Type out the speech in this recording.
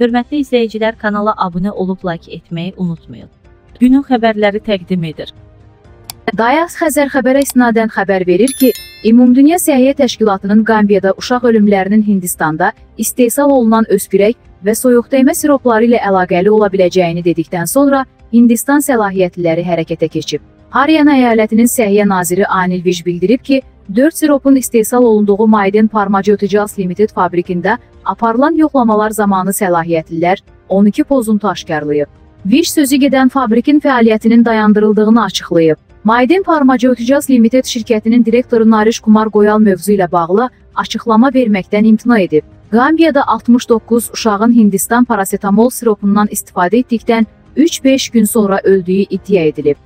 Hörmətli izləyicilər, kanala abunə olub like etməyi unutmayın. Günün xəbərləri təqdim edir. Dayaz Xəzər xəbərə istinadən xəbər verir ki, Ümumdünya Səhiyyə Təşkilatının Qambiyada uşaq ölümlərinin Hindistanda istehsal olunan öskürək və soyuqdəymə siropları ilə əlaqəli ola biləcəyini dedikdən sonra Hindistan səlahiyyətliləri hərəkətə keçib. Haryana əyalətinin Səhiyyə naziri Anil Vij bildirib ki, 4 siropun istehsal olunduğu Maiden Pharmaceuticals Limited fabrikində aparılan yoxlamalar zamanı səlahiyyətlilər 12 pozuntu aşkarlayıb. Vij sözü gedən fabrikin fəaliyyətinin dayandırıldığını açıqlayıb. Maiden Pharmaceuticals Limited şirkətinin direktoru Narish Kumar Goyal mövzu ilə bağlı açıqlama verməkdən imtina edib. Qambiyada 69 uşağın Hindistan parasetamol siropundan istifadə etdikdən 3-5 gün sonra öldüyü iddia edilib.